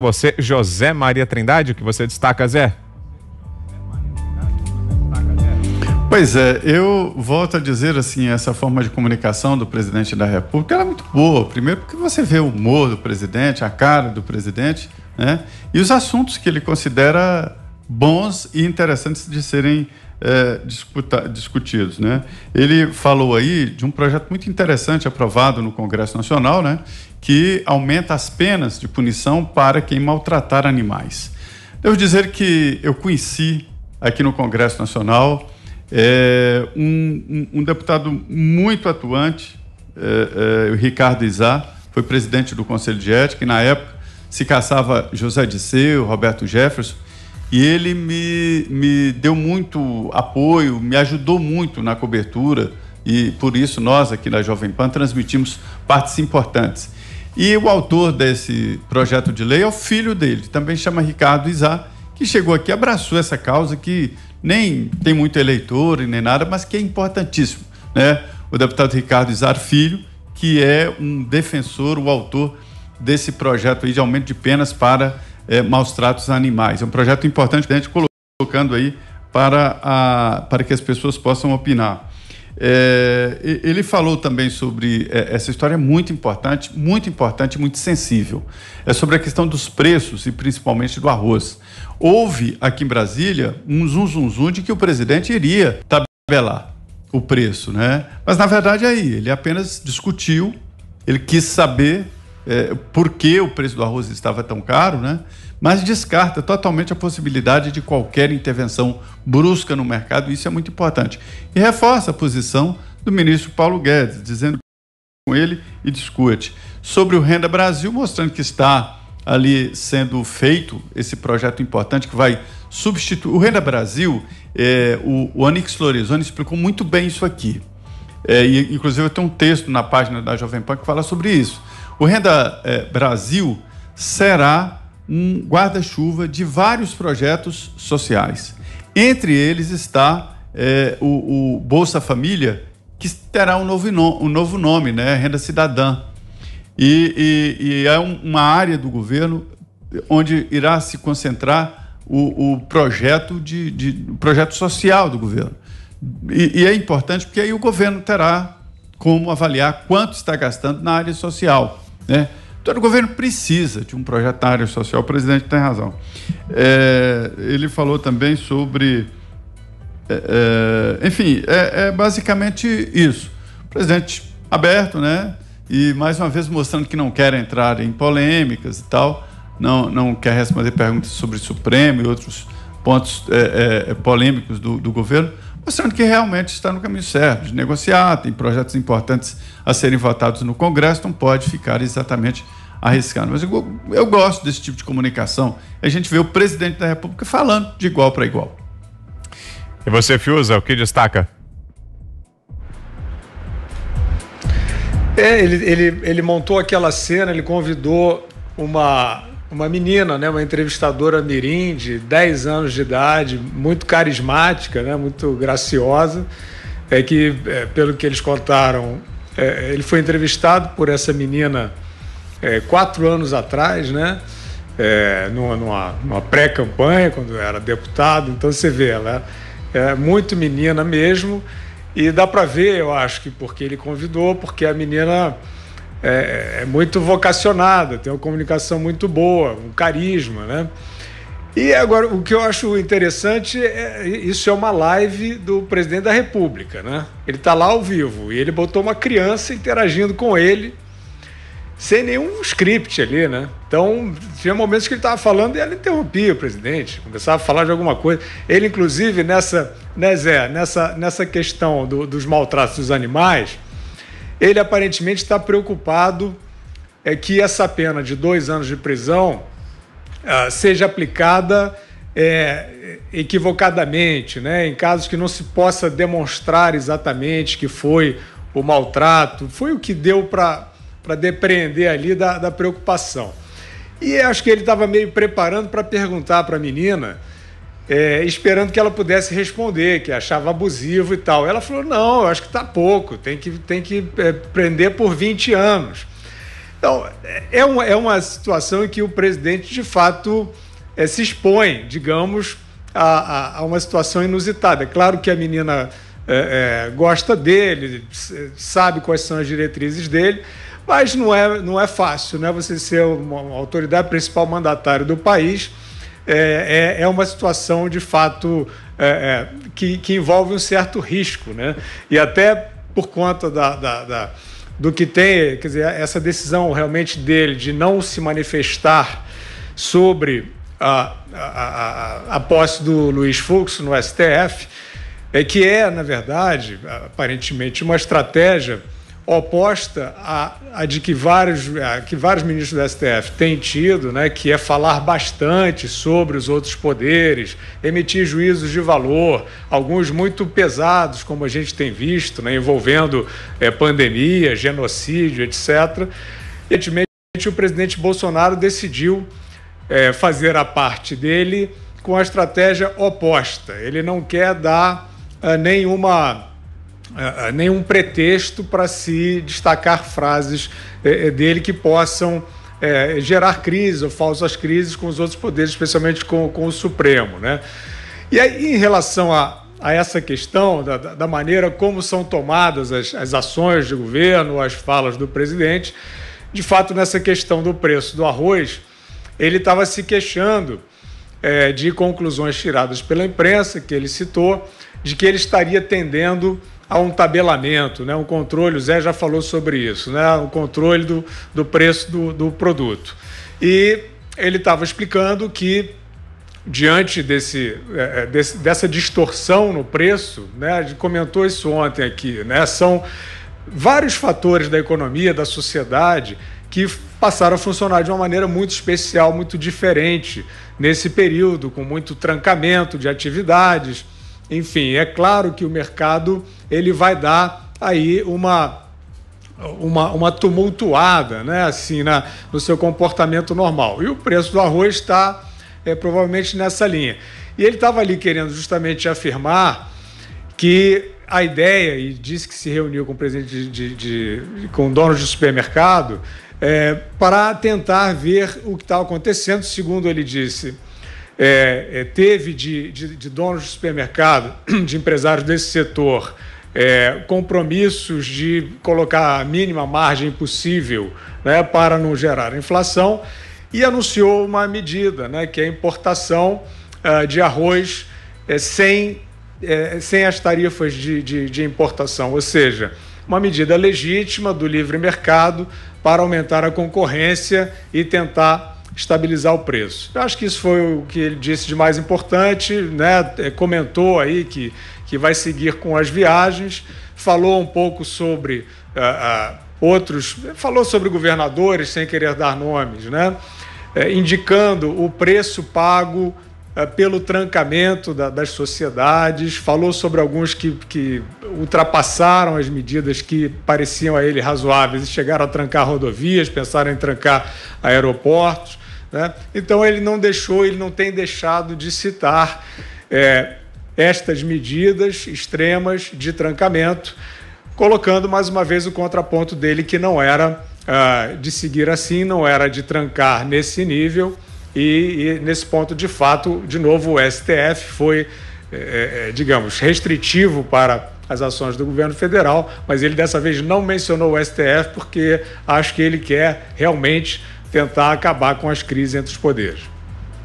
você, José Maria Trindade, o que você destaca, Zé? Pois é, eu volto a dizer assim, essa forma de comunicação do presidente da República é muito boa. Primeiro porque você vê o humor do presidente, a cara do presidente, né? E os assuntos que ele considera bons e interessantes de serem é, discutidos, né? Ele falou aí de um projeto muito interessante aprovado no Congresso Nacional, né? que aumenta as penas de punição para quem maltratar animais. Devo dizer que eu conheci aqui no Congresso Nacional é, um, um, um, deputado muito atuante, é, é, o Ricardo Izá, foi presidente do Conselho de Ética, e na época se caçava José Disseu, Roberto Jefferson, e ele me, me deu muito apoio, me ajudou muito na cobertura, e por isso nós aqui na Jovem Pan transmitimos partes importantes. E o autor desse projeto de lei é o filho dele, também chama Ricardo Izá, que chegou aqui, abraçou essa causa que nem tem muito eleitor e nem nada, mas que é importantíssimo. Né? O deputado Ricardo Izar Filho, que é um defensor, o autor desse projeto de aumento de penas para é, maus tratos a animais. É um projeto importante que a gente colocando aí para, a, para que as pessoas possam opinar. É, ele falou também sobre é, essa história muito importante, muito importante, muito sensível. É sobre a questão dos preços e principalmente do arroz. Houve aqui em Brasília um zum zum zum de que o presidente iria tabelar o preço, né? Mas na verdade aí ele apenas discutiu, ele quis saber é, por que o preço do arroz estava tão caro, né? mas descarta totalmente a possibilidade de qualquer intervenção brusca no mercado, isso é muito importante. E reforça a posição do ministro Paulo Guedes, dizendo com ele e discute sobre o Renda Brasil, mostrando que está ali sendo feito esse projeto importante que vai substituir. O Renda Brasil, é, o, o Anix explicou muito bem isso aqui. É, e, inclusive, eu tenho um texto na página da Jovem Pan que fala sobre isso. O Renda é, Brasil será um guarda-chuva de vários projetos sociais. Entre eles está é, o, o, Bolsa Família, que terá um novo, um novo nome, né? Renda Cidadã. E, e, e é um, uma área do governo onde irá se concentrar o, o projeto, de, de, projeto social do governo. E, e é importante porque aí o governo terá como avaliar quanto está gastando na área social. Né? Todo governo precisa de um área social, o presidente tem razão. É, ele falou também sobre. É, é enfim, é, é, basicamente isso. O presidente aberto, né? E mais uma vez mostrando que não quer entrar em polêmicas e tal, não, não quer responder perguntas sobre Supremo e outros pontos é, é, polêmicos do, do governo, mostrando que realmente está no caminho certo de negociar, tem projetos importantes a serem votados no Congresso, não pode ficar exatamente arriscando. Mas eu, eu gosto desse tipo de comunicação. A gente vê o presidente da República falando de igual para igual. E você, Fiuza, o que destaca? É, ele, ele, ele montou aquela cena, ele convidou uma, uma menina, né, uma entrevistadora mirim de 10 anos de idade, muito carismática, né, muito graciosa, é que, é, pelo que eles contaram, é, ele foi entrevistado por essa menina é, quatro anos atrás, né? É, numa, numa, numa pré-campanha, quando era deputado. Então você vê, ela é muito menina mesmo. E dá para ver, eu acho que porque ele convidou, porque a menina é, é, muito vocacionada, tem uma comunicação muito boa, um carisma, né? E agora, o que eu acho interessante é isso é uma live do presidente da República, né? Ele está lá ao vivo e ele botou uma criança interagindo com ele sem nenhum script ali, né? Então, tinha momentos que ele estava falando e ela interrompia o presidente, começava a falar de alguma coisa. Ele, inclusive, nessa, né, Zé, nessa, nessa questão do, dos maltratos dos animais, ele aparentemente está preocupado é que essa pena de dois anos de prisão uh, seja aplicada é, equivocadamente, né? em casos que não se possa demonstrar exatamente que foi o maltrato, foi o que deu para depreender ali da, da preocupação. E acho que ele estava meio preparando para perguntar para a menina, é, esperando que ela pudesse responder, que achava abusivo e tal. Ela falou: não, eu acho que está pouco, tem que, tem que é, prender por 20 anos. Então, é uma, é uma situação em que o presidente, de fato, é, se expõe, digamos, a, a, a, uma situação inusitada. É claro que a menina é, é, gosta dele, sabe quais são as diretrizes dele, mas não é, não é fácil, né? Você ser uma, autoridade principal mandatário do país é, é, é uma situação de fato é, é, que, que envolve um certo risco, né? E até por conta da, da, da do que tem, quer dizer, essa decisão realmente dele de não se manifestar sobre a, a, a, a posse do Luiz Fux no STF, é que é, na verdade, aparentemente, uma estratégia oposta à, à de que vários, a, que vários ministros do STF têm tido, né, que é falar bastante sobre os outros poderes, emitir juízos de valor, alguns muito pesados, como a gente tem visto, né, envolvendo é, pandemia, genocídio, etc. Evidentemente, o presidente Bolsonaro decidiu é, fazer a parte dele com a estratégia oposta. Ele não quer dar é, nenhuma uh, nenhum pretexto para se destacar frases uh, dele que possam uh, gerar crise ou falsas crises com os outros poderes, especialmente com, com o Supremo. Né? E aí, em relação a, a essa questão da, da maneira como são tomadas as, as ações de governo, as falas do presidente, de fato, nessa questão do preço do arroz, ele estava se queixando é, de conclusões tiradas pela imprensa, que ele citou, de que ele estaria tendendo a um tabelamento, né, um controle, o Zé já falou sobre isso, né, o controle do, do preço do, do produto. E ele estava explicando que, diante desse, é, é, desse, dessa distorção no preço, né, a gente comentou isso ontem aqui, né, são vários fatores da economia, da sociedade, que passaram a funcionar de uma maneira muito especial, muito diferente nesse período, com muito trancamento de atividades enfim, é claro que o mercado ele vai dar aí uma uma, uma tumultuada, né, assim, na, no seu comportamento normal. E o preço do arroz está é, provavelmente nessa linha. E ele estava ali querendo justamente afirmar que a ideia, e disse que se reuniu com o presidente de, de, de com donos de supermercado, é, para tentar ver o que estava acontecendo, segundo ele disse é, é, teve de, de, de, donos de supermercado, de empresários desse setor, é, compromissos de colocar a mínima margem possível né, para não gerar inflação e anunciou uma medida, né, que é a importação uh, de arroz é, sem, é, sem as tarifas de, de, de importação, ou seja, uma medida legítima do livre mercado para aumentar a concorrência e tentar estabilizar o preço. Eu acho que isso foi o que ele disse de mais importante, né? É, comentou aí que, que vai seguir com as viagens, falou um pouco sobre uh, uh, outros, falou sobre governadores, sem querer dar nomes, né? É, indicando o preço pago uh, pelo trancamento da, das sociedades, falou sobre alguns que, que ultrapassaram as medidas que pareciam a ele razoáveis e chegaram a trancar rodovias, pensaram em trancar aeroportos. Né? Então ele não deixou, ele não tem deixado de citar é, estas medidas extremas de trancamento, colocando mais uma vez o contraponto dele que não era uh, de seguir assim, não era de trancar nesse nível e, e nesse ponto de fato, de novo o STF foi, é, é, digamos, restritivo para as ações do governo federal, mas ele dessa vez não mencionou o STF porque acho que ele quer realmente tentar acabar com as crises entre os poderes.